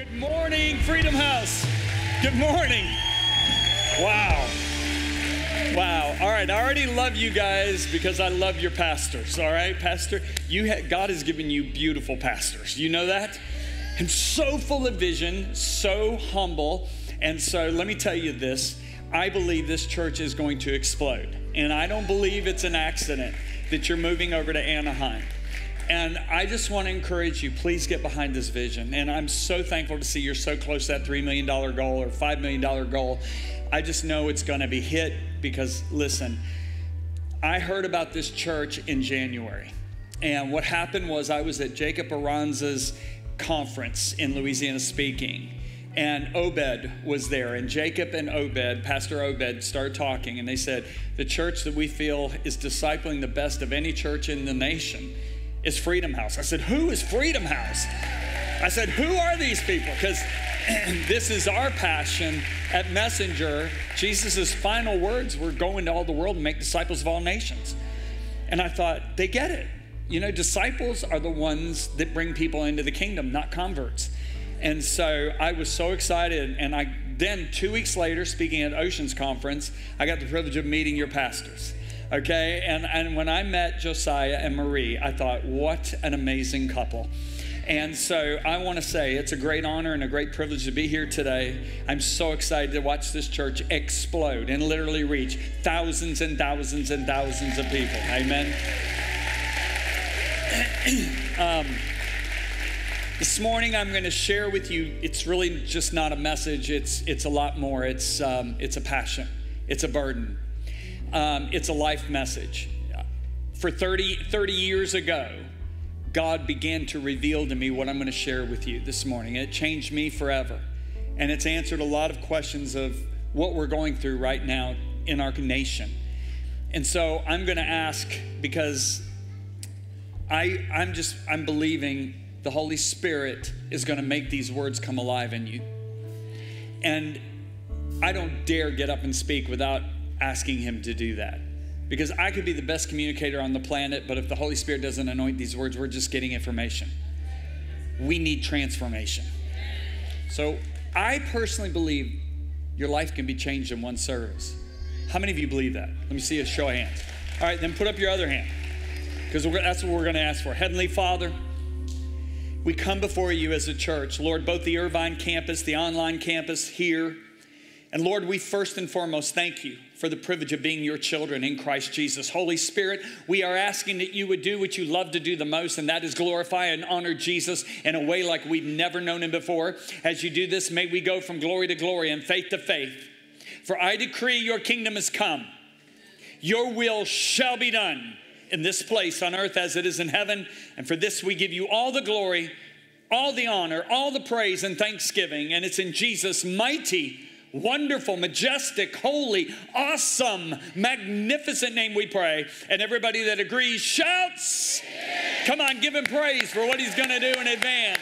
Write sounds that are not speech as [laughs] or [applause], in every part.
Good morning, Freedom House. Good morning. Wow. Wow. All right. I already love you guys because I love your pastors. All right, Pastor. You ha- God has given you beautiful pastors. You know that? And so full of vision, so humble. And so let me tell you this I believe this church is going to explode. And I don't believe it's an accident that you're moving over to Anaheim. And I just want to encourage you, please get behind this vision. And I'm so thankful to see you're so close to that $3 million goal or $5 million goal. I just know it's going to be hit because, listen, I heard about this church in January. And what happened was I was at Jacob Aranza's conference in Louisiana speaking. And Obed was there, and Jacob and Obed, Pastor Obed, started talking, and they said, The church that we feel is discipling the best of any church in the nation is Freedom House. I said, Who is Freedom House? I said, Who are these people? Because [clears throat] this is our passion at Messenger. Jesus' final words were go into all the world and make disciples of all nations. And I thought, they get it. You know, disciples are the ones that bring people into the kingdom, not converts. And so I was so excited. And I then, two weeks later, speaking at Oceans Conference, I got the privilege of meeting your pastors okay? And, and when I met Josiah and Marie, I thought, what an amazing couple. And so I want to say it's a great honor and a great privilege to be here today. I'm so excited to watch this church explode and literally reach thousands and thousands and thousands of people. Amen. [clears throat] um, this morning I'm going to share with you. It's really just not a message. It's it's a lot more. It's um, it's a passion. It's a burden. Um, it's a life message. For 30, 30 years ago, God began to reveal to me what I'm going to share with you this morning. It changed me forever. And it's answered a lot of questions of what we're going through right now in our nation. And so I'm going to ask because I, I'm just, I'm believing the Holy Spirit is going to make these words come alive in you. And I don't dare get up and speak without asking Him to do that. Because I could be the best communicator on the planet, but if the Holy Spirit doesn't anoint these words, we're just getting information. We need transformation. So I personally believe your life can be changed in one service. How many of you believe that? Let me see a show of hands. All right, then put up your other hand because that's what we're going to ask for. Heavenly Father, we come before you as a church. Lord, both the Irvine campus, the online campus here, and Lord, we first and foremost thank you for the privilege of being your children in Christ Jesus. Holy Spirit, we are asking that you would do what you love to do the most, and that is glorify and honor Jesus in a way like we've never known him before. As you do this, may we go from glory to glory and faith to faith. For I decree your kingdom has come, your will shall be done in this place on earth as it is in heaven. And for this, we give you all the glory, all the honor, all the praise and thanksgiving. And it's in Jesus' mighty wonderful, majestic, holy, awesome, magnificent name we pray. And everybody that agrees shouts. Come on, give him praise for what he's going to do in advance.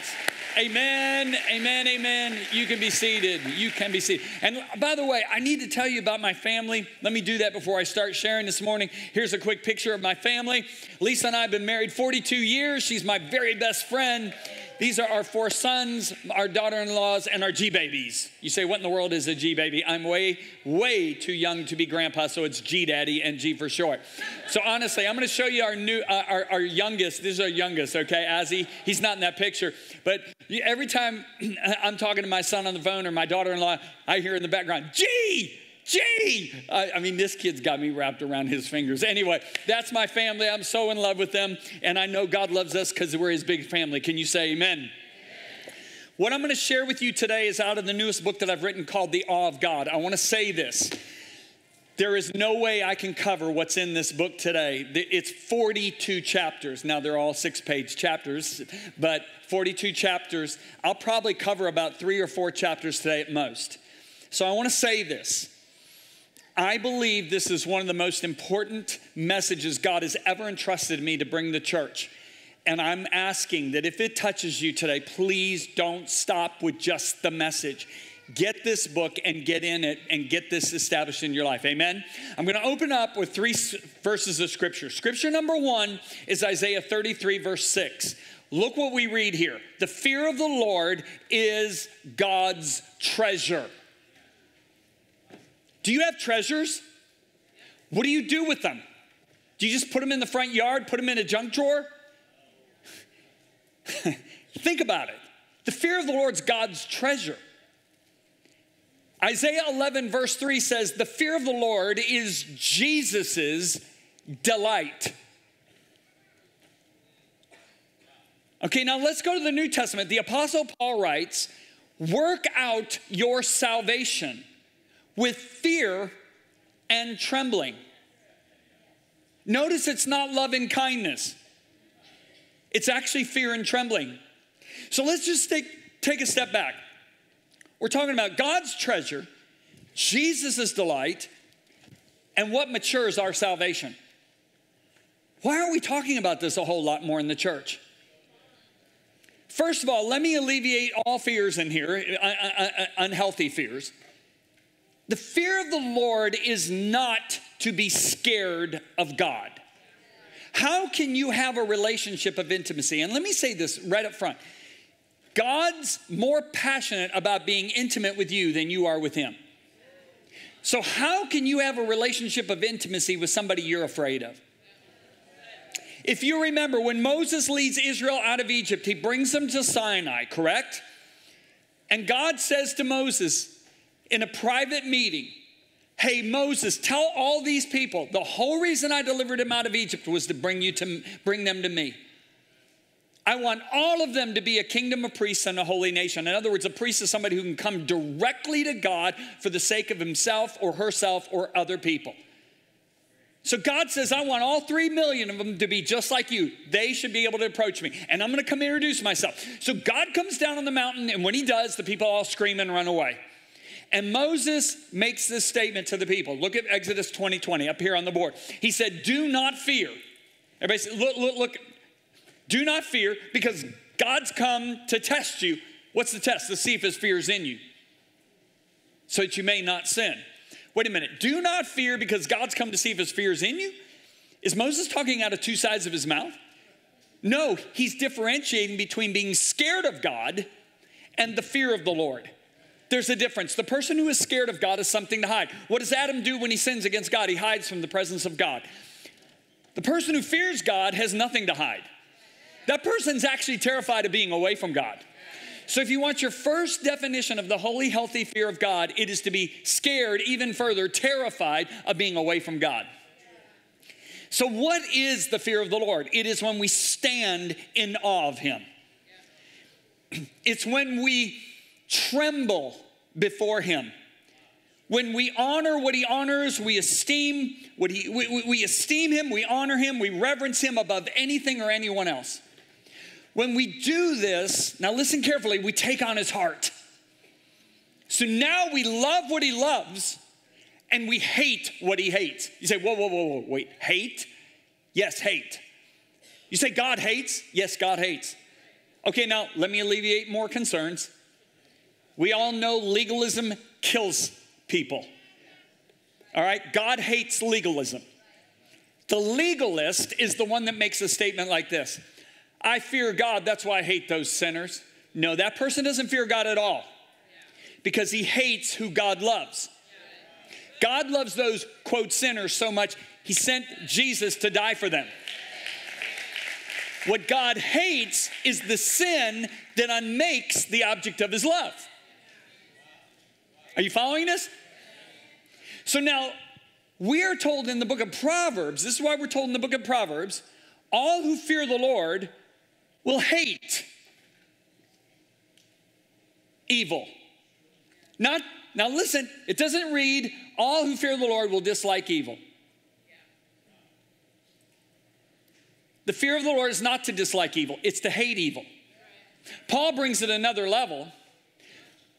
Amen, amen, amen. You can be seated. You can be seated. And by the way, I need to tell you about my family. Let me do that before I start sharing this morning. Here's a quick picture of my family. Lisa and I have been married 42 years. She's my very best friend. These are our four sons, our daughter in laws, and our G babies. You say, What in the world is a G baby? I'm way, way too young to be grandpa, so it's G daddy and G for short. So honestly, I'm gonna show you our new, uh, our, our youngest. This is our youngest, okay? Azzy, he's not in that picture. But every time [clears throat] I'm talking to my son on the phone or my daughter in law, I hear in the background, G! Gee, I, I, mean, this kid's got me wrapped around his fingers. Anyway, that's my family. I'm so in love with them. And I know God loves us because we're his big family. Can you say amen? What I'm going to share with you today is out of the newest book that I've written called The Awe of God. I want to say this. There is no way I can cover what's in this book today. It's 42 chapters. Now, they're all six page chapters, but 42 chapters. I'll probably cover about three or four chapters today at most. So I want to say this I believe this is one of the most important messages God has ever entrusted me to bring the church. And I'm asking that if it touches you today, please don't stop with just the message. Get this book and get in it and get this established in your life. Amen. I'm going to open up with three verses of scripture. Scripture number one is Isaiah 33, verse 6. Look what we read here. The fear of the Lord is God's treasure. Do you have treasures? What do you do with them? Do you just put them in the front yard, put them in a junk drawer? [laughs] Think about it. The fear of the Lord is God's treasure. Isaiah 11, verse 3 says, The fear of the Lord is Jesus's delight. Okay, now let's go to the New Testament. The Apostle Paul writes, Work out your salvation with fear and trembling. Notice it's not love and kindness, it's actually fear and trembling. So let's just take, take a step back. We're talking about God's treasure, Jesus' delight, and what matures our salvation. Why aren't we talking about this a whole lot more in the church? First of all, let me alleviate all fears in here, uh, uh, uh, unhealthy fears. The fear of the Lord is not to be scared of God. How can you have a relationship of intimacy? And let me say this right up front God's more passionate about being intimate with you than you are with Him. So, how can you have a relationship of intimacy with somebody you're afraid of? If you remember, when Moses leads Israel out of Egypt, he brings them to Sinai, correct? And God says to Moses in a private meeting, Hey, Moses, tell all these people the whole reason I delivered them out of Egypt was to bring you to bring them to me. I want all of them to be a kingdom of priests and a holy nation. In other words, a priest is somebody who can come directly to God for the sake of himself or herself or other people. So God says, I want all three million of them to be just like you. They should be able to approach me. And I'm going to come introduce myself. So God comes down on the mountain, and when he does, the people all scream and run away. And Moses makes this statement to the people. Look at Exodus 20 20 up here on the board. He said, Do not fear. Everybody say, look, look, look. Do not fear because God's come to test you. What's the test? To see if his fear is in you so that you may not sin. Wait a minute. Do not fear because God's come to see if his fear is in you? Is Moses talking out of two sides of his mouth? No, he's differentiating between being scared of God and the fear of the Lord. There's a difference. The person who is scared of God has something to hide. What does Adam do when he sins against God? He hides from the presence of God. The person who fears God has nothing to hide. That person's actually terrified of being away from God. So, if you want your first definition of the holy, healthy fear of God, it is to be scared even further, terrified of being away from God. So, what is the fear of the Lord? It is when we stand in awe of Him, [clears throat] it's when we tremble before Him. When we honor what he honors, we esteem what he we, we esteem him, we honor him, we reverence him above anything or anyone else. When we do this, now listen carefully, we take on his heart. So now we love what he loves and we hate what he hates. You say, whoa, whoa, whoa, whoa, wait, hate? Yes, hate. You say, God hates? Yes, God hates. Okay, now let me alleviate more concerns. We all know legalism kills people. All right, God hates legalism. The legalist is the one that makes a statement like this I fear God, that's why I hate those sinners. No, that person doesn't fear God at all because he hates who God loves. God loves those, quote, sinners so much, he sent Jesus to die for them. What God hates is the sin that unmakes the object of his love. Are you following this? So now, we are told in the book of Proverbs, this is why we're told in the book of Proverbs, all who fear the Lord will hate evil. Not, now listen, it doesn't read, all who fear the Lord will dislike evil. The fear of the Lord is not to dislike evil, it's to hate evil. Paul brings it another level.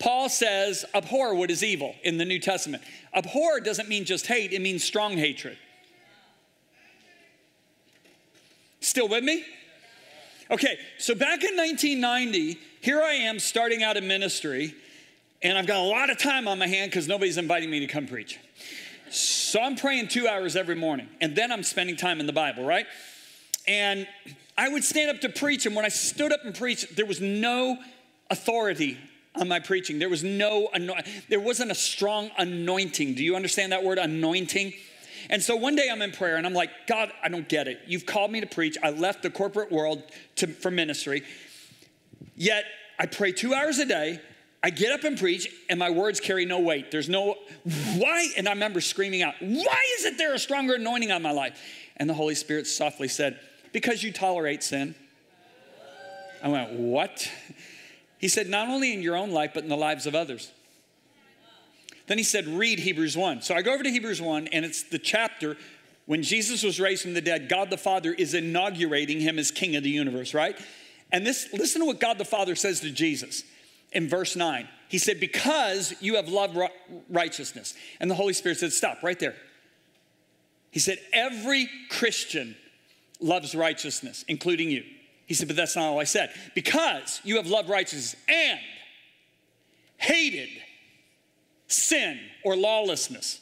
Paul says, abhor what is evil in the New Testament. Abhor doesn't mean just hate, it means strong hatred. Still with me? Okay, so back in 1990, here I am starting out in ministry, and I've got a lot of time on my hand because nobody's inviting me to come preach. So I'm praying two hours every morning, and then I'm spending time in the Bible, right? And I would stand up to preach, and when I stood up and preached, there was no authority on my preaching. There was no, there wasn't a strong anointing. Do you understand that word, anointing? And so one day I'm in prayer and I'm like, God, I don't get it. You've called me to preach. I left the corporate world to, for ministry. Yet I pray two hours a day. I get up and preach, and my words carry no weight. There's no, why? And I remember screaming out, why isn't there a stronger anointing on my life? And the Holy Spirit softly said, because you tolerate sin. I went, what? He said, not only in your own life, but in the lives of others. Then he said, read Hebrews 1. So I go over to Hebrews 1, and it's the chapter when Jesus was raised from the dead, God the Father is inaugurating him as king of the universe, right? And this, listen to what God the Father says to Jesus in verse 9. He said, Because you have loved righteousness. And the Holy Spirit said, Stop right there. He said, Every Christian loves righteousness, including you. He said, But that's not all I said. Because you have loved righteousness and hated sin or lawlessness.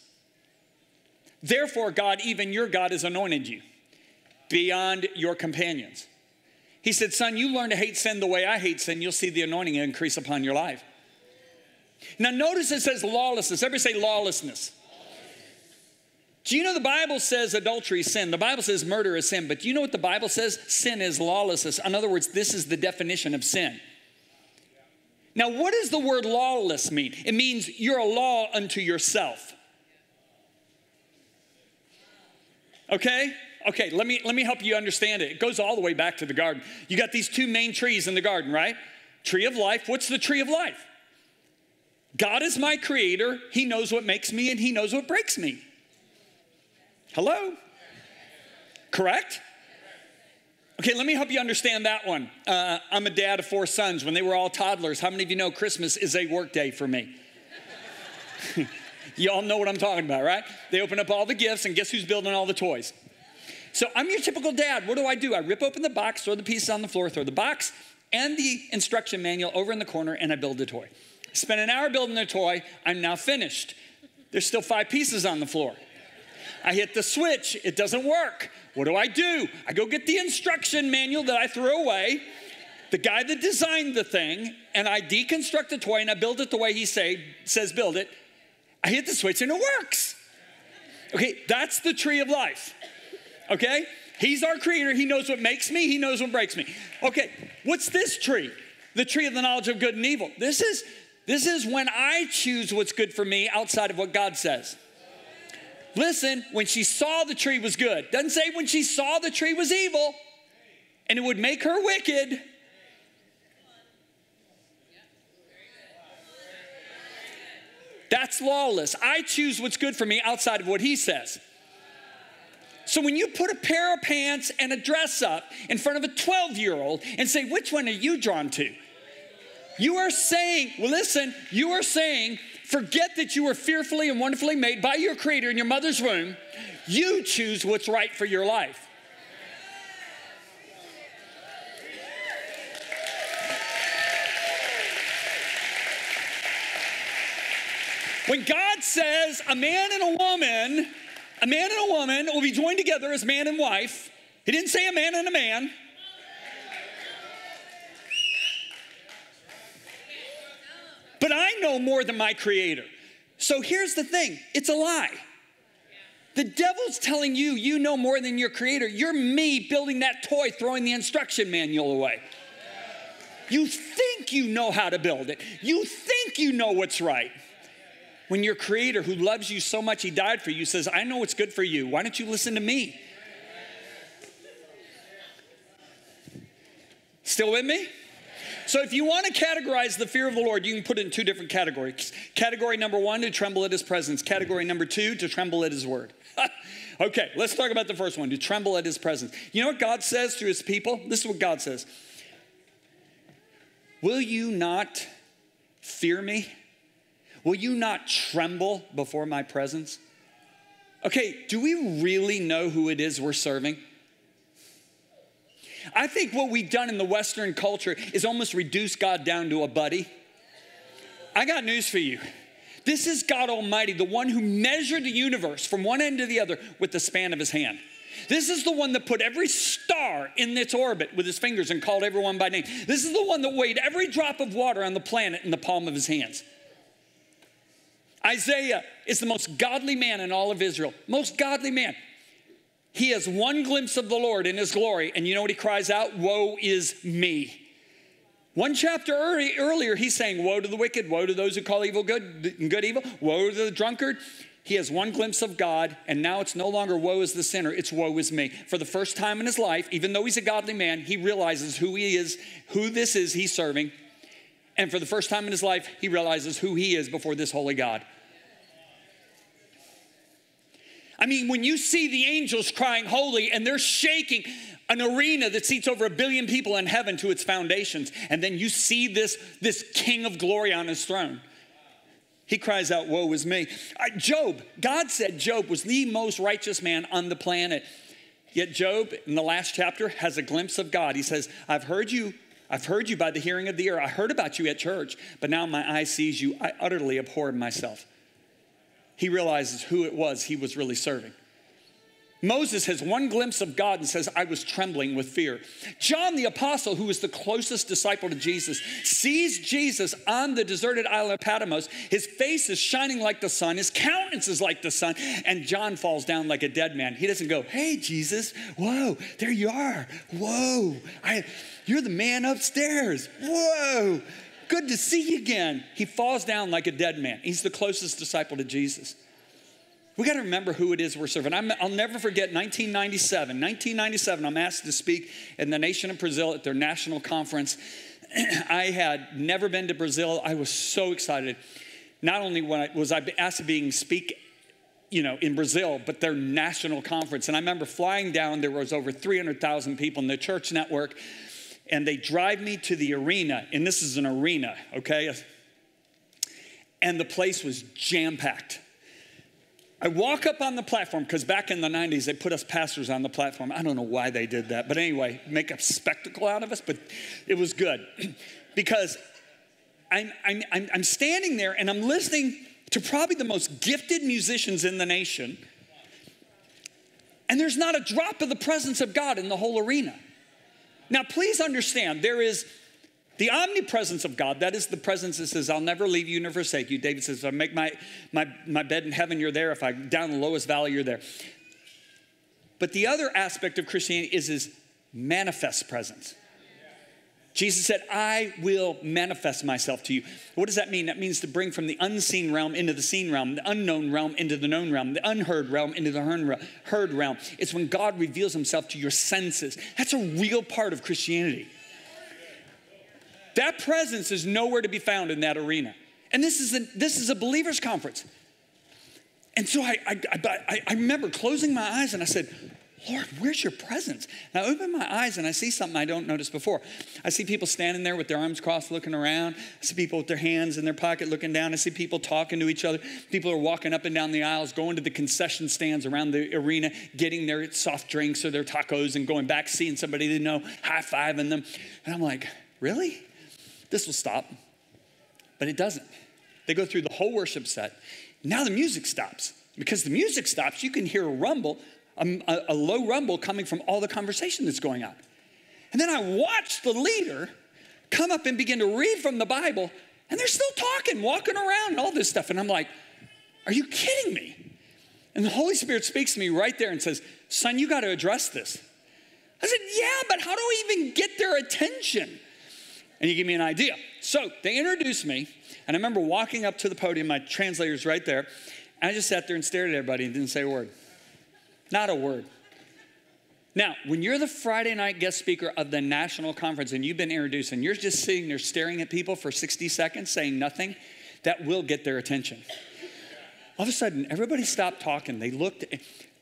Therefore, God, even your God, has anointed you beyond your companions. He said, Son, you learn to hate sin the way I hate sin, you'll see the anointing increase upon your life. Now, notice it says lawlessness. Everybody say lawlessness. Do you know the Bible says adultery is sin? The Bible says murder is sin, but do you know what the Bible says? Sin is lawlessness. In other words, this is the definition of sin. Now, what does the word lawless mean? It means you're a law unto yourself. Okay? Okay, let me let me help you understand it. It goes all the way back to the garden. You got these two main trees in the garden, right? Tree of life. What's the tree of life? God is my creator. He knows what makes me and he knows what breaks me. Hello? Correct? Okay, let me help you understand that one. Uh, I'm a dad of four sons. When they were all toddlers, how many of you know Christmas is a work day for me? [laughs] you all know what I'm talking about, right? They open up all the gifts, and guess who's building all the toys? So I'm your typical dad. What do I do? I rip open the box, throw the pieces on the floor, throw the box and the instruction manual over in the corner, and I build a toy. Spend an hour building the toy. I'm now finished. There's still five pieces on the floor. I hit the switch, it doesn't work. What do I do? I go get the instruction manual that I threw away, the guy that designed the thing, and I deconstruct the toy and I build it the way he say, says build it. I hit the switch and it works. Okay, that's the tree of life. Okay? He's our creator. He knows what makes me, he knows what breaks me. Okay, what's this tree? The tree of the knowledge of good and evil. This is this is when I choose what's good for me outside of what God says. Listen, when she saw the tree was good, doesn't say when she saw the tree was evil and it would make her wicked. That's lawless. I choose what's good for me outside of what he says. So when you put a pair of pants and a dress up in front of a 12 year old and say, which one are you drawn to? You are saying, well, listen, you are saying, forget that you were fearfully and wonderfully made by your Creator in your mother's womb. You choose what's right for your life. When God says a man and a woman, a man and a woman will be joined together as man and wife, he didn't say a man and a man. But I know more than my creator. So here's the thing it's a lie. The devil's telling you you know more than your creator. You're me building that toy, throwing the instruction manual away. You think you know how to build it, you think you know what's right. When your creator, who loves you so much, he died for you, says, I know what's good for you. Why don't you listen to me? Still with me? So, if you want to categorize the fear of the Lord, you can put it in two different categories. Category number one, to tremble at his presence. Category number two, to tremble at his word. [laughs] okay, let's talk about the first one, to tremble at his presence. You know what God says to his people? This is what God says Will you not fear me? Will you not tremble before my presence? Okay, do we really know who it is we're serving? I think what we've done in the Western culture is almost reduce God down to a buddy. I got news for you. This is God Almighty, the one who measured the universe from one end to the other with the span of his hand. This is the one that put every star in its orbit with his fingers and called everyone by name. This is the one that weighed every drop of water on the planet in the palm of his hands. Isaiah is the most godly man in all of Israel, most godly man. He has one glimpse of the Lord in his glory, and you know what he cries out? Woe is me. One chapter earlier, he's saying, Woe to the wicked, woe to those who call evil good good evil, woe to the drunkard. He has one glimpse of God, and now it's no longer woe is the sinner, it's woe is me. For the first time in his life, even though he's a godly man, he realizes who he is, who this is he's serving. And for the first time in his life, he realizes who he is before this holy God. I mean, when you see the angels crying holy and they're shaking an arena that seats over a billion people in heaven to its foundations, and then you see this, this king of glory on his throne. He cries out, Woe is me. Uh, Job, God said Job was the most righteous man on the planet. Yet Job, in the last chapter, has a glimpse of God. He says, I've heard you. I've heard you by the hearing of the ear. I heard about you at church, but now my eye sees you. I utterly abhor myself he realizes who it was he was really serving. Moses has one glimpse of God and says, I was trembling with fear. John the Apostle, who was the closest disciple to Jesus, sees Jesus on the deserted island of Patmos. His face is shining like the sun, his countenance is like the sun, and John falls down like a dead man. He doesn't go, Hey, Jesus, whoa, there you are. Whoa, I, you're the man upstairs. Whoa. Good to see you again. He falls down like a dead man. He's the closest disciple to Jesus. We got to remember who it is we're serving. i will never forget 1997. 1997, I'm asked to speak in the nation of Brazil at their national conference. [clears throat] I had never been to Brazil. I was so excited. Not only I, was I asked to being speak, you know, in Brazil, but their national conference. And I remember flying down. There was over 300,000 people in the church network and they drive me to the arena, and this is an arena, okay? And the place was jam packed. I walk up on the platform because back in the 90s, they put us pastors on the platform. I don't know why they did that, but anyway, make a spectacle out of us, but it was good [clears throat] because I'm, I'm, I'm standing there and I'm listening to probably the most gifted musicians in the nation, and there's not a drop of the presence of God in the whole arena. Now, please understand, there is the omnipresence of God. That is the presence that says, I'll never leave you nor forsake you. David says, if I make my, my, my bed in heaven, you're there. If I down the lowest valley, you're there. But the other aspect of Christianity is his manifest presence. Jesus said, I will manifest myself to you. What does that mean? That means to bring from the unseen realm into the seen realm, the unknown realm into the known realm, the unheard realm into the heard realm. It's when God reveals himself to your senses. That's a real part of Christianity. That presence is nowhere to be found in that arena. And this is a, this is a believer's conference. And so I, I, I, I remember closing my eyes and I said, Lord, where's your presence? And I open my eyes and I see something I don't notice before. I see people standing there with their arms crossed looking around. I see people with their hands in their pocket looking down. I see people talking to each other. People are walking up and down the aisles, going to the concession stands around the arena, getting their soft drinks or their tacos and going back, seeing somebody they know, high fiving them. And I'm like, really? This will stop. But it doesn't. They go through the whole worship set. Now the music stops. Because the music stops, you can hear a rumble a, a low rumble coming from all the conversation that's going on. And then I watch the leader come up and begin to read from the Bible, and they're still talking, walking around, and all this stuff. And I'm like, are you kidding me? And the Holy Spirit speaks to me right there and says, Son, you got to address this. I said, Yeah, but how do I even get their attention? And he gave me an idea. So they introduced me, and I remember walking up to the podium, my translator's right there, and I just sat there and stared at everybody and didn't say a word. Not a word. Now, when you're the Friday night guest speaker of the national conference and you've been introduced and you're just sitting there staring at people for 60 seconds saying nothing, that will get their attention. All of a sudden, everybody stopped talking. They looked,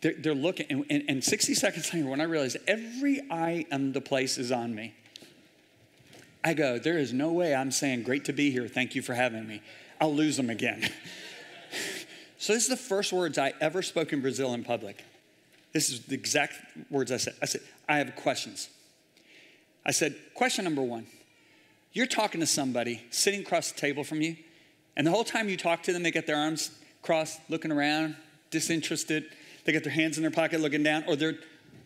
they're, they're looking, and, and, and 60 seconds later, when I realized every eye in the place is on me, I go, There is no way I'm saying, Great to be here. Thank you for having me. I'll lose them again. [laughs] so, this is the first words I ever spoke in Brazil in public. This is the exact words I said. I said, I have questions. I said, question number one you're talking to somebody sitting across the table from you, and the whole time you talk to them, they get their arms crossed, looking around, disinterested. They get their hands in their pocket looking down, or they're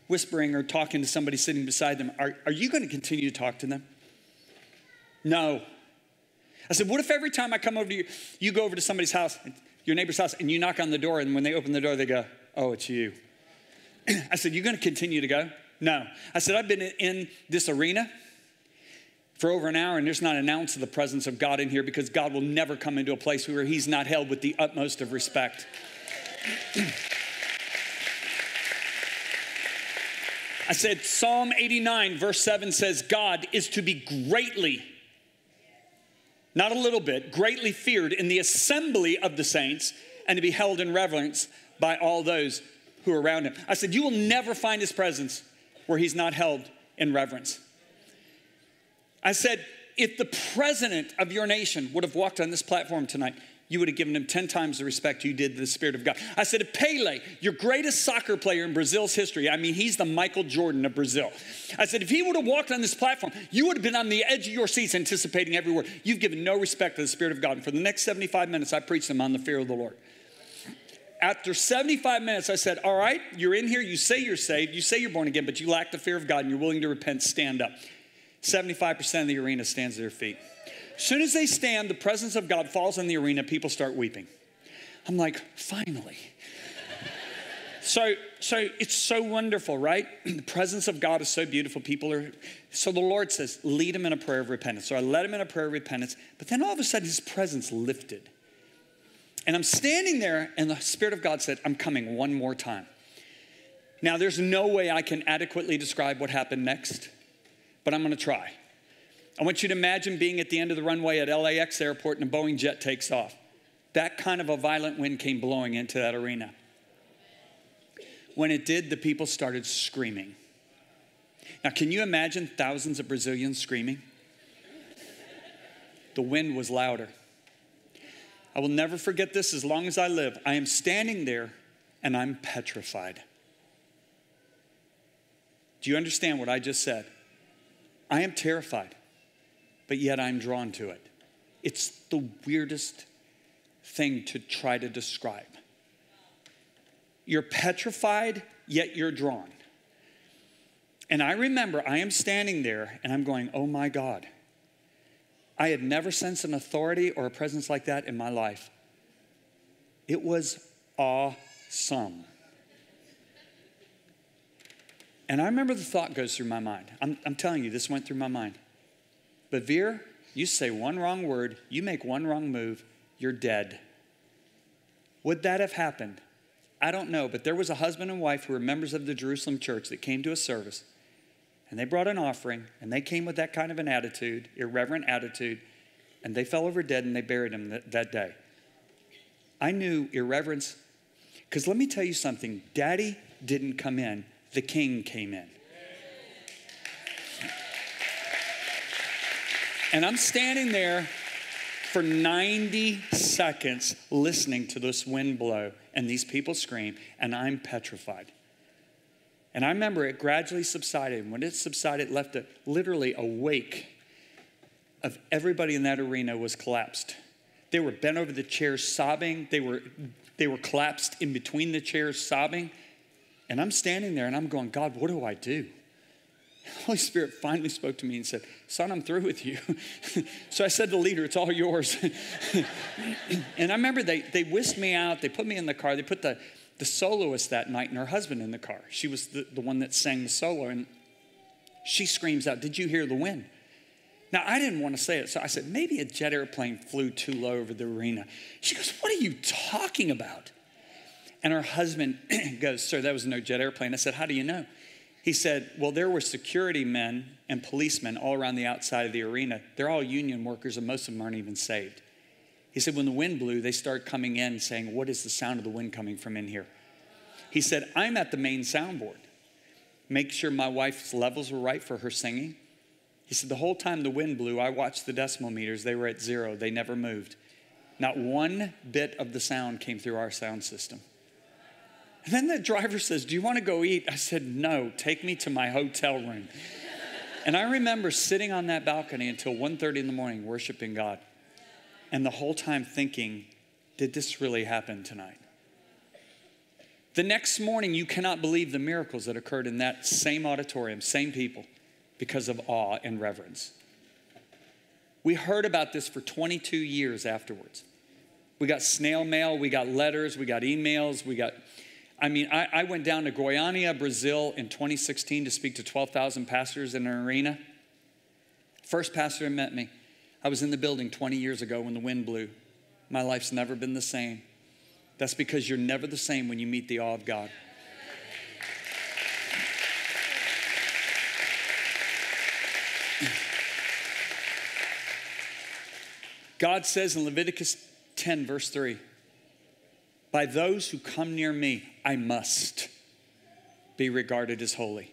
whispering or talking to somebody sitting beside them, are, are you going to continue to talk to them? No. I said, what if every time I come over to you, you go over to somebody's house, your neighbor's house, and you knock on the door, and when they open the door, they go, oh, it's you. [clears throat] I said, you're going to continue to go? No. I said, I've been in this arena for over an hour, and there's not an ounce of the presence of God in here because God will never come into a place where He's not held with the utmost of respect. [clears throat] I said, Psalm 89, verse 7 says, God is to be greatly, not a little bit, greatly feared in the assembly of the saints and to be held in reverence by all those who are around him. I said, You will never find his presence where he's not held in reverence. I said, if the president of your nation would have walked on this platform tonight, you would have given him 10 times the respect you did to the Spirit of God. I said, if Pele, your greatest soccer player in Brazil's history, I mean, he's the Michael Jordan of Brazil. I said, if he would have walked on this platform, you would have been on the edge of your seats anticipating every word. You've given no respect to the Spirit of God. And for the next 75 minutes, I preached him on the fear of the Lord. After 75 minutes, I said, All right, you're in here, you say you're saved, you say you're born again, but you lack the fear of God and you're willing to repent, stand up. 75% of the arena stands at their feet. As soon as they stand, the presence of God falls in the arena, people start weeping. I'm like, finally. [laughs] so, so it's so wonderful, right? [clears throat] The presence of God is so beautiful. People are, so the Lord says, lead them in a prayer of repentance. So I led him in a prayer of repentance, but then all of a sudden his presence lifted. And I'm standing there, and the Spirit of God said, I'm coming one more time. Now, there's no way I can adequately describe what happened next but I'm going to try. I want you to imagine being at the end of the runway at LAX airport and a Boeing jet takes off. That kind of a violent wind came blowing into that arena. When it did, the people started screaming. Now, can you imagine thousands of Brazilians screaming? The wind was louder. I will never forget this as long as I live. I am standing there and I'm petrified. Do you understand what I just said? I am terrified, but yet I'm drawn to it. It's the weirdest thing to try to describe. You're petrified, yet you're drawn. And I remember I am standing there and I'm going, oh my God. I had never sensed an authority or a presence like that in my life. It was awesome. And I remember the thought goes through my mind. I'm, I'm telling you, this went through my mind. But you say one wrong word, you make one wrong move, you're dead. Would that have happened? I don't know, but there was a husband and wife who were members of the Jerusalem church that came to a service and they brought an offering and they came with that kind of an attitude, irreverent attitude, and they fell over dead and they buried him that, that day. I knew irreverence, because let me tell you something daddy didn't come in the king came in. And I'm standing there for 90 seconds listening to this wind blow and these people scream, and I'm petrified. And I remember it gradually subsided. When it subsided, it left a, literally a wake of everybody in that arena was collapsed. They were bent over the chairs sobbing. They were, they were collapsed in between the chairs sobbing. And I'm standing there and I'm going, God, what do I do? The [laughs] Holy Spirit finally spoke to me and said, Son, I'm through with you. [laughs] so I said to the leader, It's all yours. [laughs] and I remember they, they whisked me out, they put me in the car, they put the, the soloist that night and her husband in the car. She was the, the one that sang the solo, and she screams out, Did you hear the wind? Now, I didn't want to say it, so I said, Maybe a jet airplane flew too low over the arena. She goes, What are you talking about? And her husband [clears throat] goes, Sir, that was no jet airplane. I said, How do you know? He said, Well, there were security men and policemen all around the outside of the arena. They're all union workers, and most of them aren't even saved. He said, When the wind blew, they start coming in saying, What is the sound of the wind coming from in here? He said, I'm at the main soundboard. Make sure my wife's levels were right for her singing. He said, The whole time the wind blew, I watched the decimal meters. They were at zero, they never moved. Not one bit of the sound came through our sound system. And then the driver says, Do you want to go eat? I said, No, take me to my hotel room. and I remember sitting on that balcony until 1:30 in the morning worshiping God. And the whole time thinking, did this really happen tonight? The next morning, you cannot believe the miracles that occurred in that same auditorium, same people, because of awe and reverence. We heard about this for 22 years afterwards. We got snail mail, we got letters, we got emails, we got. I mean, I, I went down to Goiânia, Brazil in 2016 to speak to 12,000 pastors in an arena. First pastor who met me. I was in the building 20 years ago when the wind blew. My life's never been the same. That's because you're never the same when you meet the awe of God. God says in Leviticus 10, verse 3 By those who come near me, I must be regarded as holy.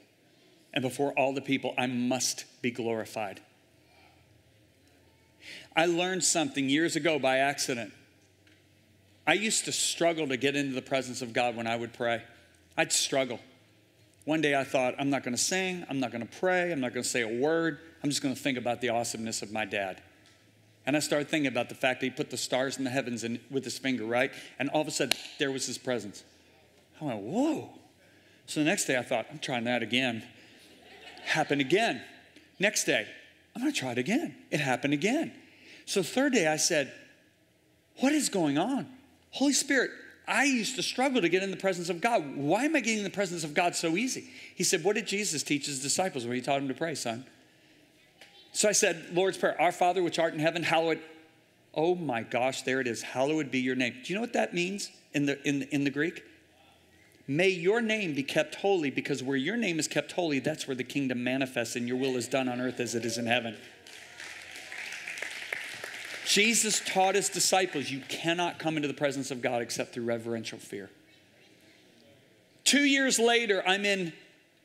And before all the people, I must be glorified. I learned something years ago by accident. I used to struggle to get into the presence of God when I would pray. I'd struggle. One day I thought, I'm not going to sing, I'm not going to pray, I'm not going to say a word, I'm just going to think about the awesomeness of my dad. And I started thinking about the fact that he put the stars in the heavens with his finger, right? And all of a sudden, there was his presence. I went, whoa. So the next day I thought, I'm trying that again. Happened again. Next day, I'm to try it again. It happened again. So third day I said, what is going on? Holy Spirit, I used to struggle to get in the presence of God. Why am I getting in the presence of God so easy? He said, What did Jesus teach his disciples when he taught them to pray, son? So I said, Lord's Prayer, Our Father which art in heaven, hallowed. Oh my gosh, there it is. Hallowed be your name. Do you know what that means in the, in, in the Greek? May your name be kept holy because where your name is kept holy, that's where the kingdom manifests and your will is done on earth as it is in heaven. Jesus taught his disciples you cannot come into the presence of God except through reverential fear. Two years later, I'm in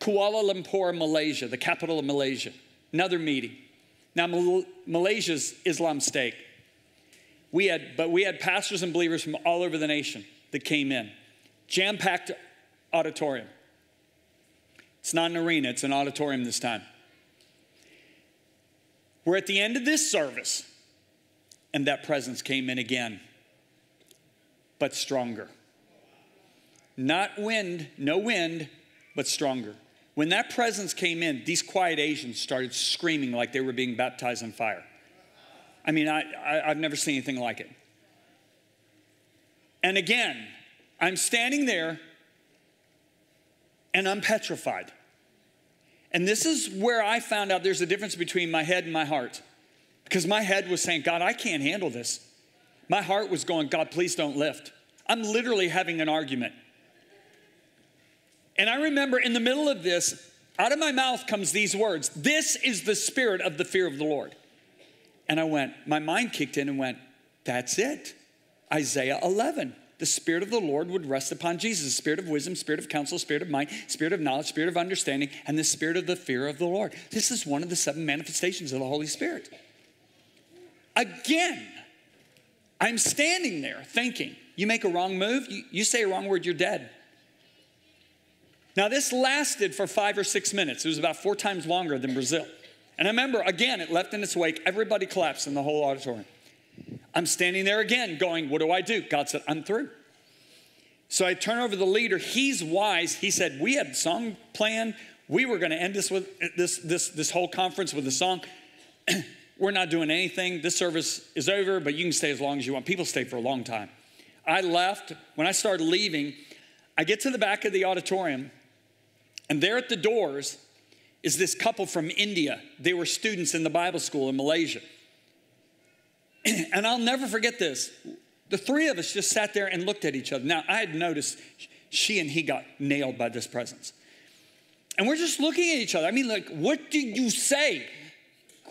Kuala Lumpur, Malaysia, the capital of Malaysia. Another meeting. Now, Malaysia's Islam state. We had, but we had pastors and believers from all over the nation that came in. Jam packed auditorium. It's not an arena, it's an auditorium this time. We're at the end of this service, and that presence came in again, but stronger. Not wind, no wind, but stronger. When that presence came in, these quiet Asians started screaming like they were being baptized in fire. I mean, I, I, have never seen anything like it. And again, I'm standing there and I'm petrified. And this is where I found out there's a difference between my head and my heart. Because my head was saying, God, I can't handle this. My heart was going, God, please don't lift. I'm literally having an argument. And I remember in the middle of this, out of my mouth comes these words This is the spirit of the fear of the Lord. And I went, my mind kicked in and went, That's it. Isaiah 11. The Spirit of the Lord would rest upon Jesus, Spirit of wisdom, Spirit of counsel, Spirit of might, Spirit of knowledge, Spirit of understanding, and the Spirit of the fear of the Lord. This is one of the seven manifestations of the Holy Spirit. Again, I'm standing there thinking, you make a wrong move, you, you say a wrong word, you're dead. Now, this lasted for five or six minutes. It was about four times longer than Brazil. And I remember, again, it left in its wake. Everybody collapsed in the whole auditorium. I'm standing there again going, What do I do? God said, I'm through. So I turn over the leader. He's wise. He said, We had a song plan. We were going to end this with this, this, this whole conference with a song. [clears throat] we're not doing anything. This service is over, but you can stay as long as you want. People stay for a long time. I left. When I started leaving, I get to the back of the auditorium and there at the doors is this couple from India. They were students in the Bible school in Malaysia. [clears throat] And I'll never forget this. The three of us just sat there and looked at each other. Now, I had noticed she and he got nailed by this presence. And we're just looking at each other. I mean, like, what did you say?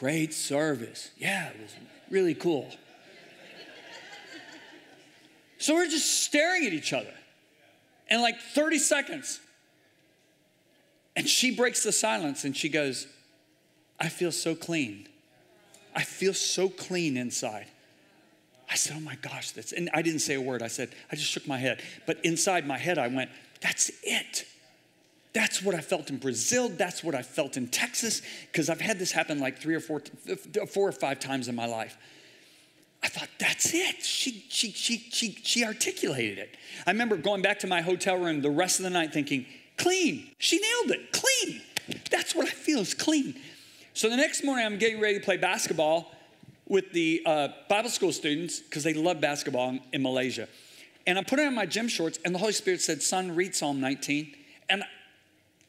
Great service. Yeah, it was really cool. So we're just staring at each other. And like 30 seconds, and she breaks the silence and she goes, I feel so clean. I feel so clean inside. I said, Oh my gosh, that's, and I didn't say a word. I said, I just shook my head. But inside my head, I went, That's it. That's what I felt in Brazil. That's what I felt in Texas, because I've had this happen like three or four, four or five times in my life. I thought, That's it. She she, she, she, she articulated it. I remember going back to my hotel room the rest of the night thinking, clean. She nailed it. Clean. That's what I feel is clean. So the next morning, I'm getting ready to play basketball with the uh, Bible school students because they love basketball in, in Malaysia. And I'm putting on my gym shorts, and the Holy Spirit said, Son, read Psalm 19. And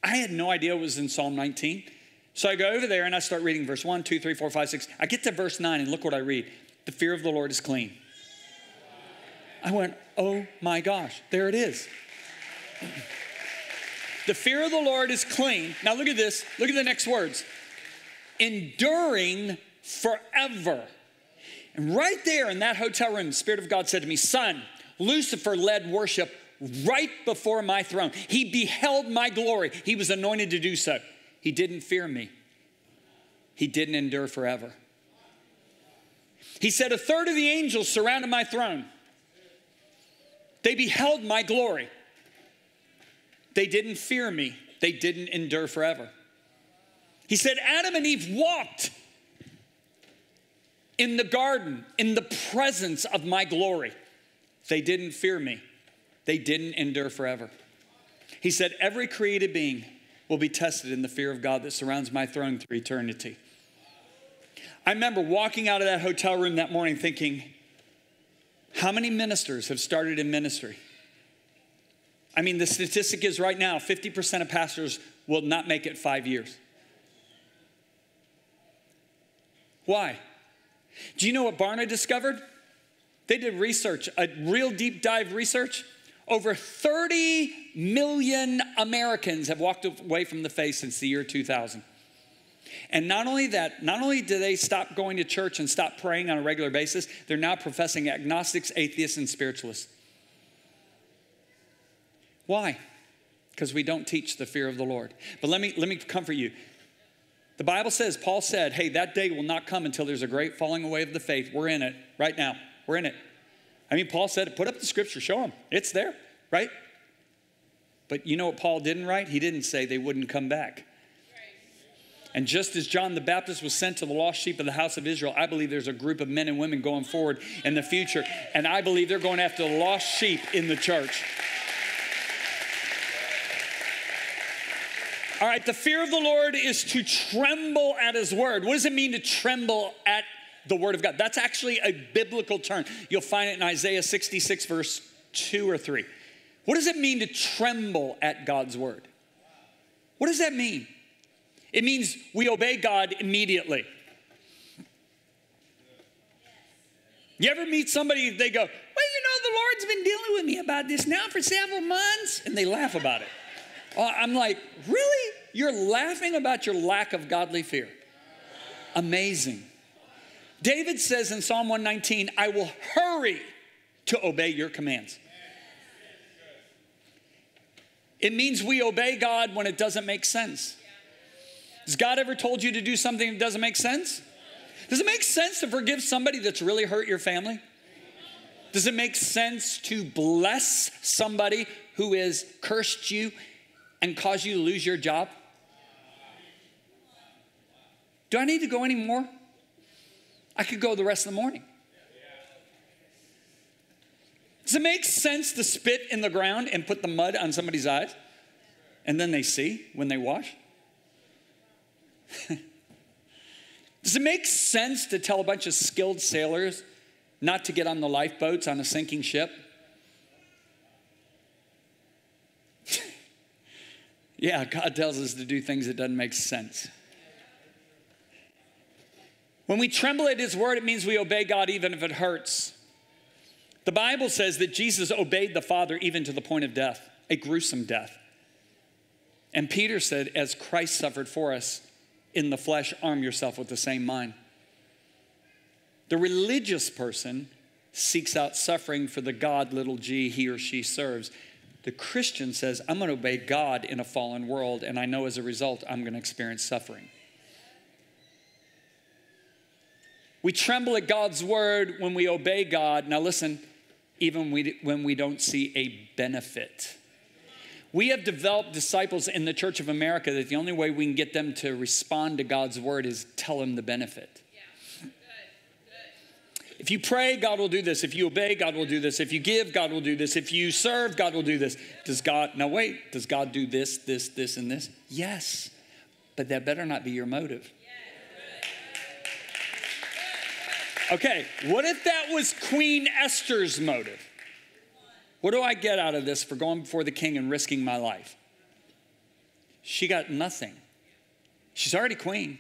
I had no idea it was in Psalm 19. So I go over there and I start reading verse 1, 2, 3, 4, 5, 6. I get to verse 9, and look what I read The fear of the Lord is clean. I went, Oh my gosh, there it is. [clears throat] The fear of the Lord is clean. Now look at this. Look at the next words. Enduring forever. And right there in that hotel room, the Spirit of God said to me, Son, Lucifer led worship right before my throne. He beheld my glory. He was anointed to do so. He didn't fear me, he didn't endure forever. He said, A third of the angels surrounded my throne. They beheld my glory. They didn't fear me, they didn't endure forever. He said, Adam and Eve walked in the garden in the presence of my glory. They didn't fear me, they didn't endure forever. He said, Every created being will be tested in the fear of God that surrounds my throne through eternity. I remember walking out of that hotel room that morning thinking, how many ministers have started in ministry? I mean, the statistic is right now 50% of pastors will not make it five years. Why? Do you know what Barna discovered? They did research, a real deep dive research. Over 30 million Americans have walked away from the faith since the year 2000. And not only that, not only do they stop going to church and stop praying on a regular basis, they're now professing agnostics, atheists, and spiritualists. Why? Because we don't teach the fear of the Lord. But let me let me comfort you. The Bible says, Paul said, hey, that day will not come until there's a great falling away of the faith. We're in it right now. We're in it. I mean, Paul said, put up the scripture, show them. It's there, right? But you know what Paul didn't write? He didn't say they wouldn't come back. And just as John the Baptist was sent to the lost sheep of the house of Israel, I believe there's a group of men and women going forward in the future. And I believe they're going after the lost sheep in the church. All right, the fear of the Lord is to tremble at his word. What does it mean to tremble at the word of God. That's actually a biblical term. You'll find it in Isaiah 66, verse 2 or 3. What does it mean to tremble at God's word? What does that mean? It means we obey God immediately. You ever meet somebody, they go, Well, you know, the Lord's been dealing with me about this now for several months, and they laugh about it. Uh, I'm like, Really? You're laughing about your lack of godly fear? Amazing. David says in Psalm 119, I will hurry to obey your commands. It means we obey God when it doesn't make sense. Has God ever told you to do something that doesn't make sense? Does it make sense to forgive somebody that's really hurt your family? Does it make sense to bless somebody who has cursed you and caused you to lose your job? Do I need to go any more? I could go the rest of the morning. Does it make sense to spit in the ground and put the mud on somebody's eyes and then they see when they wash? [laughs] Does it make sense to tell a bunch of skilled sailors not to get on the lifeboats on a sinking ship? [laughs] yeah, God tells us to do things that doesn't make sense. When we tremble at his word, it means we obey God even if it hurts. The Bible says that Jesus obeyed the Father even to the point of death, a gruesome death. And Peter said, As Christ suffered for us in the flesh, arm yourself with the same mind. The religious person seeks out suffering for the God, little g, he or she serves. The Christian says, I'm going to obey God in a fallen world, and I know as a result I'm going to experience suffering. We tremble at God's word when we obey God. Now, listen, even when we don't see a benefit. We have developed disciples in the Church of America that the only way we can get them to respond to God's word is tell them the benefit. If you pray, God will do this. If you obey, God will do this. If you give, God will do this. If you serve, God will do this. Does God, now wait, does God do this, this, this, and this? Yes. But that better not be your motive. Okay, what if that was Queen Esther's motive? What do I get out of this for going before the king and risking my life? She got nothing. She's already queen.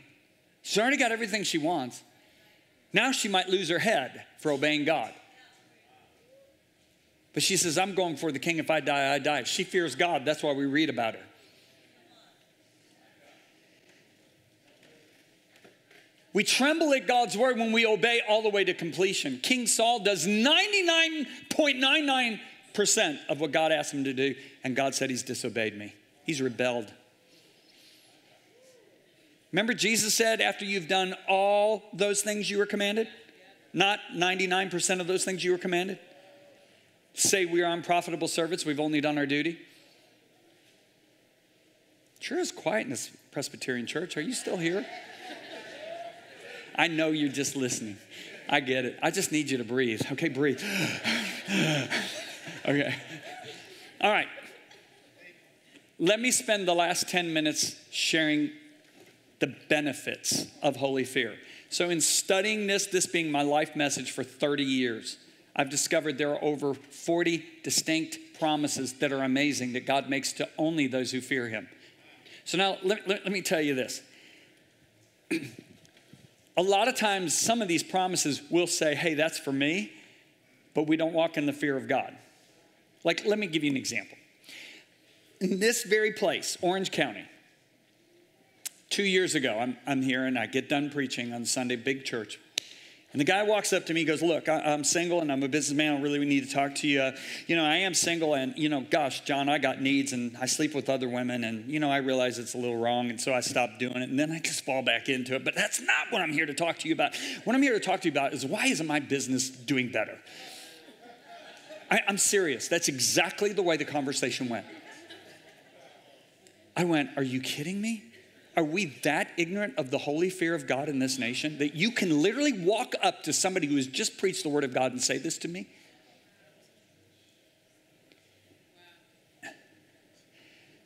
She's already got everything she wants. Now she might lose her head for obeying God. But she says, I'm going for the king. If I die, I die. She fears God. That's why we read about her. We tremble at God's word when we obey all the way to completion. King Saul does 99.99% of what God asked him to do, and God said he's disobeyed me. He's rebelled. Remember, Jesus said, after you've done all those things you were commanded, not 99% of those things you were commanded, say we are unprofitable servants, we've only done our duty. Sure is quiet in this Presbyterian church. Are you still here? I know you're just listening. I get it. I just need you to breathe. Okay, breathe. [sighs] okay. All right. Let me spend the last 10 minutes sharing the benefits of holy fear. So, in studying this, this being my life message for 30 years, I've discovered there are over 40 distinct promises that are amazing that God makes to only those who fear Him. So, now let, let, let me tell you this. [clears throat] a lot of times, some of these promises will say, hey, that's for me, but we don't walk in the fear of God. Like, let me give you an example. In this very place, Orange County, two years ago, I'm, I'm here and I get done preaching on Sunday, big church. And the guy walks up to me, and goes, Look, I, am single and I'm a businessman. I really need to talk to you. Uh, you know, I am single and, you know, gosh, John, I got needs and I sleep with other women and, you know, I realize it's a little wrong. And so I stopped doing it and then I just fall back into it. But that's not what I'm here to talk to you about. What I'm here to talk to you about is why isn't my business doing better? I, I'm serious. That's exactly the way the conversation went. I went, Are you kidding me? Are we that ignorant of the holy fear of God in this nation that you can literally walk up to somebody who has just preached the word of God and say this to me?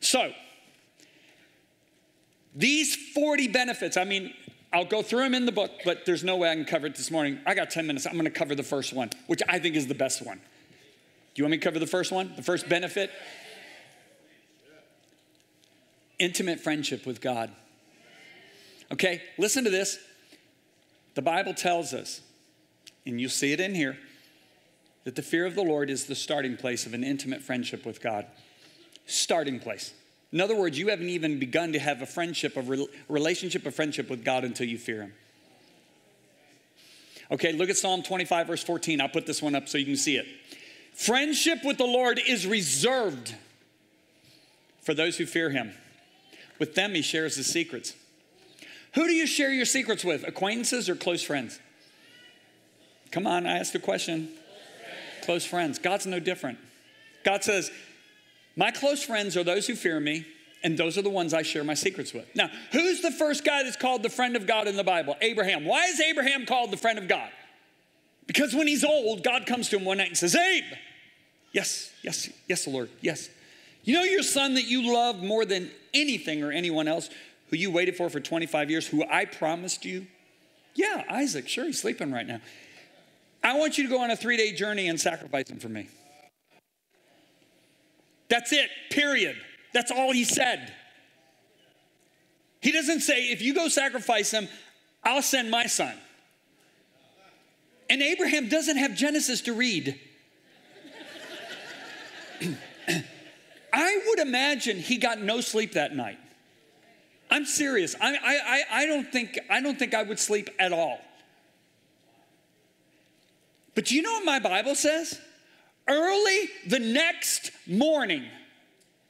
So, these 40 benefits, I mean, I'll go through them in the book, but there's no way I can cover it this morning. I got 10 minutes. I'm going to cover the first one, which I think is the best one. Do you want me to cover the first one? The first benefit? Intimate friendship with God. Okay, listen to this. The Bible tells us, and you'll see it in here, that the fear of the Lord is the starting place of an intimate friendship with God. Starting place. In other words, you haven't even begun to have a friendship, a relationship, a friendship with God until you fear Him. Okay, look at Psalm 25, verse 14. I'll put this one up so you can see it. Friendship with the Lord is reserved for those who fear Him. With them, he shares his secrets. Who do you share your secrets with? Acquaintances or close friends? Come on, I asked a question. Close friends. God's no different. God says, My close friends are those who fear me, and those are the ones I share my secrets with. Now, who's the first guy that's called the friend of God in the Bible? Abraham. Why is Abraham called the friend of God? Because when he's old, God comes to him one night and says, Abe, yes, yes, yes, Lord, yes. You know your son that you love more than anything or anyone else, who you waited for for 25 years, who I promised you? Yeah, Isaac, sure, he's sleeping right now. I want you to go on a three day journey and sacrifice him for me. That's it, period. That's all he said. He doesn't say, if you go sacrifice him, I'll send my son. And Abraham doesn't have Genesis to read. I would imagine he got no sleep that night. I'm serious. I, I, I, don't think, I don't think I would sleep at all. But do you know what my Bible says? Early the next morning,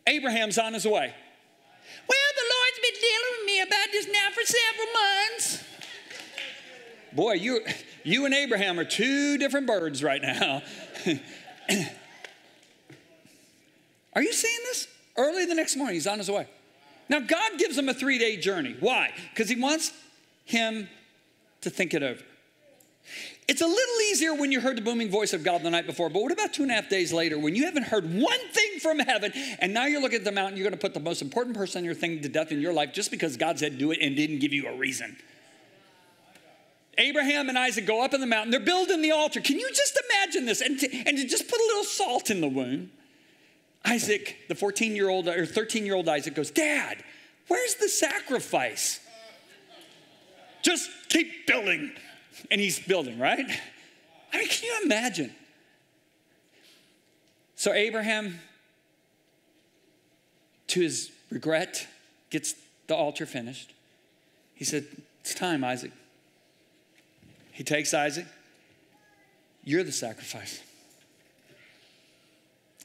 Abraham's on his way. Well, the Lord's been dealing with me about this now for several months. Boy, you, you and Abraham are two different birds right now. [laughs] Are you seeing this? Early the next morning, he's on his way. Now, God gives him a three day journey. Why? Because he wants him to think it over. It's a little easier when you heard the booming voice of God the night before, but what about two and a half days later when you haven't heard one thing from heaven and now you're looking at the mountain, you're going to put the most important person on your thing to death in your life just because God said do it and didn't give you a reason? Abraham and Isaac go up in the mountain. They're building the altar. Can you just imagine this? And to, and to just put a little salt in the wound. Isaac, the 14 year old or 13 year old Isaac goes, Dad, where's the sacrifice? Just keep building. And he's building, right? I mean, can you imagine? So Abraham, to his regret, gets the altar finished. He said, It's time, Isaac. He takes Isaac. You're the sacrifice.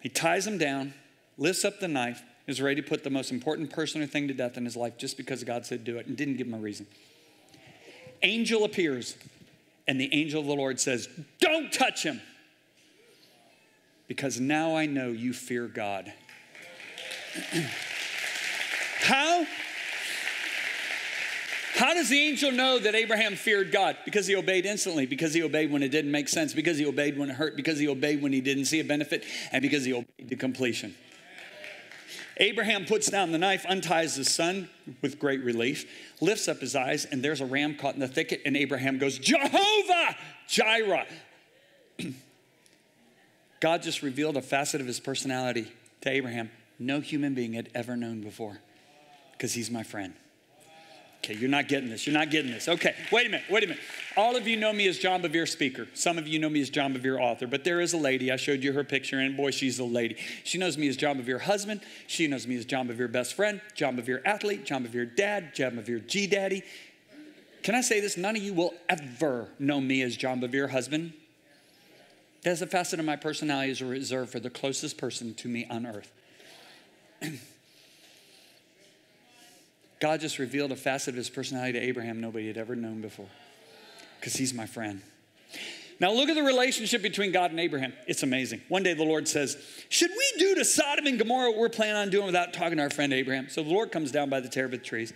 He ties him down, lifts up the knife, is ready to put the most important person or thing to death in his life just because God said do it and didn't give him a reason. Angel appears, and the angel of the Lord says, Don't touch him, because now I know you fear God. [clears throat] How? How does the angel know that Abraham feared God? Because he obeyed instantly, because he obeyed when it didn't make sense, because he obeyed when it hurt, because he obeyed when he didn't see a benefit, and because he obeyed to completion. Abraham puts down the knife, unties his son with great relief, lifts up his eyes, and there's a ram caught in the thicket, and Abraham goes, Jehovah Jireh. [clears throat] God just revealed a facet of his personality to Abraham no human being had ever known before, because he's my friend. Okay, you're not getting this. You're not getting this. Okay, wait a minute. Wait a minute. All of you know me as John Bevere speaker. Some of you know me as John Bevere author. But there is a lady. I showed you her picture, and boy, she's a lady. She knows me as John Bevere husband. She knows me as John Bevere best friend, John Bevere athlete, John Bevere dad, John Bevere G daddy. Can I say this? None of you will ever know me as John Bevere husband. That's a facet of my personality is reserved for the closest person to me on earth. [clears throat] God just revealed a facet of his personality to Abraham nobody had ever known before because he's my friend. Now, look at the relationship between God and Abraham. It's amazing. One day the Lord says, Should we do to Sodom and Gomorrah what we're planning on doing without talking to our friend Abraham? So the Lord comes down by the terebinth trees.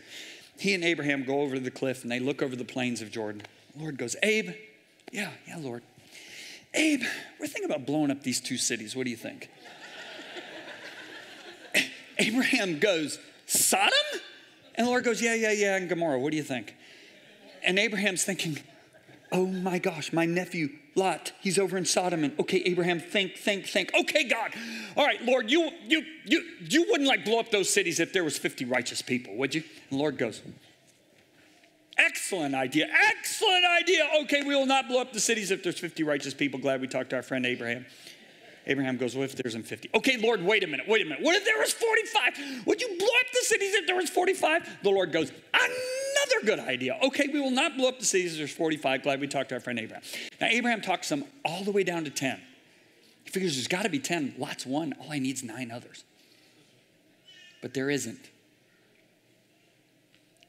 He and Abraham go over to the cliff and they look over the plains of Jordan. The Lord goes, Abe, yeah, yeah, Lord. Abe, we're thinking about blowing up these two cities. What do you think? [laughs] Abraham goes, Sodom? And the Lord goes, Yeah, yeah, yeah, and Gomorrah, what do you think? And Abraham's thinking, Oh my gosh, my nephew Lot, he's over in Sodom. And okay, Abraham, think, think, think. Okay, God. All right, Lord, you you you you wouldn't like blow up those cities if there was 50 righteous people, would you? And the Lord goes, Excellent idea. Excellent idea. Okay, we will not blow up the cities if there's 50 righteous people. Glad we talked to our friend Abraham. Abraham goes, What if there's in 50? Okay, Lord, wait a minute, wait a minute. What if there was 45? Would you blow up the cities if there was 45? The Lord goes, Another good idea. Okay, we will not blow up the cities if there's 45. Glad we talked to our friend Abraham. Now, Abraham talks them all the way down to 10. He figures there's got to be 10. Lot's one. All I need is nine others. But there isn't.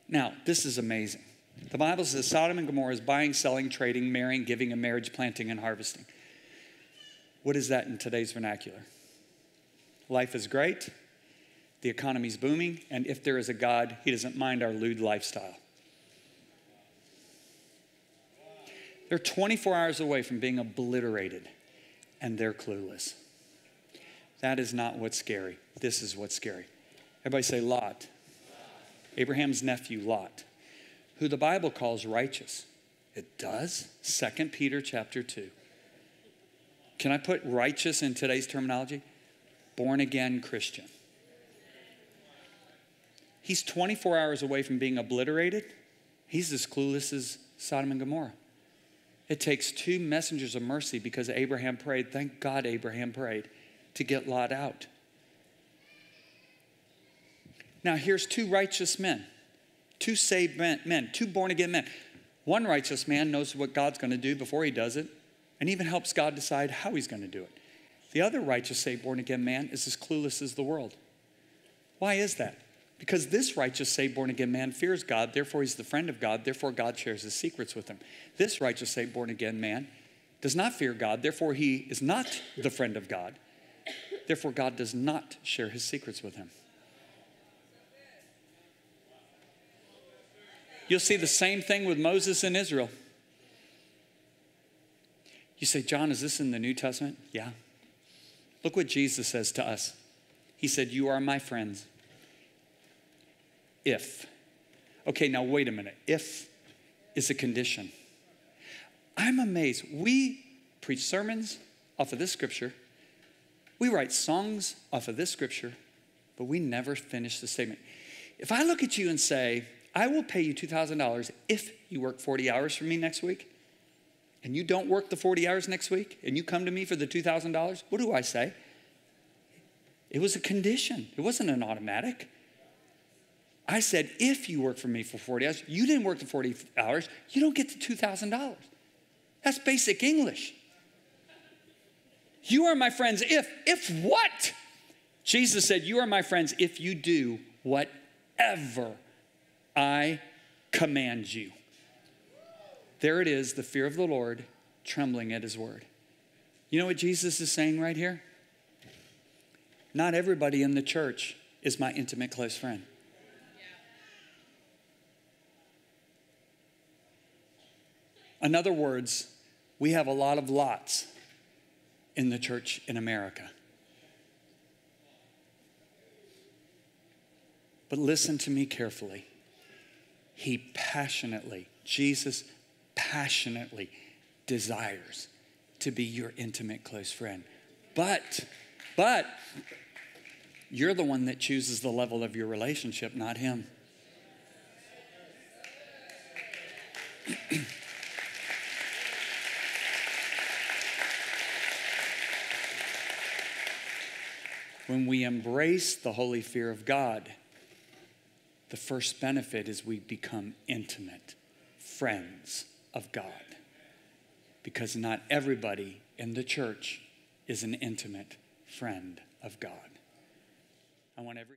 Now, this is amazing. The Bible says Sodom and Gomorrah is buying, selling, trading, marrying, giving, a marriage, planting, and harvesting. What is that in today's vernacular? Life is great, the economy's booming, and if there is a God, He doesn't mind our lewd lifestyle. They're 24 hours away from being obliterated, and they're clueless. That is not what's scary. This is what's scary. Everybody say Lot. Abraham's nephew, Lot, who the Bible calls righteous. It does. 2 Peter chapter 2. Can I put righteous in today's terminology? Born again Christian. He's 24 hours away from being obliterated. He's as clueless as Sodom and Gomorrah. It takes two messengers of mercy because Abraham prayed. Thank God Abraham prayed to get Lot out. Now, here's two righteous men, two saved men, two born again men. One righteous man knows what God's going to do before he does it and even helps God decide how he's going to do it. The other righteous, saved, born again man is as clueless as the world. Why is that? Because this righteous, saved, born again man fears God, therefore he's the friend of God, therefore God shares his secrets with him. This righteous, saved, born again man does not fear God, therefore he is not the friend of God, therefore God does not share his secrets with him. You'll see the same thing with Moses and Israel. You say, John, is this in the New Testament? Yeah. Look what Jesus says to us. He said, You are my friends. If. Okay, now wait a minute. If is a condition. I'm amazed. We preach sermons off of this scripture, we write songs off of this scripture, but we never finish the statement. If I look at you and say, I will pay you $2,000 if you work 40 hours for me next week, and you don't work the 40 hours next week, and you come to me for the $2,000, what do I say? It was a condition, it wasn't an automatic. I said, if you work for me for 40 hours, you didn't work the 40 hours, you don't get the $2,000. That's basic English. You are my friends if, if what? Jesus said, You are my friends if you do whatever I command you. There it is, the fear of the Lord, trembling at his word. You know what Jesus is saying right here? Not everybody in the church is my intimate close friend. In other words, we have a lot of lots in the church in America. But listen to me carefully. He passionately, Jesus passionately desires to be your intimate close friend. But, but, you're the one that chooses the level of your relationship, not him. [clears throat] when we embrace the holy fear of God, the first benefit is we become intimate friends of God. Because not everybody in the church is an intimate friend of God. I want every